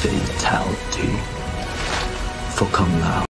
fatality. For come now.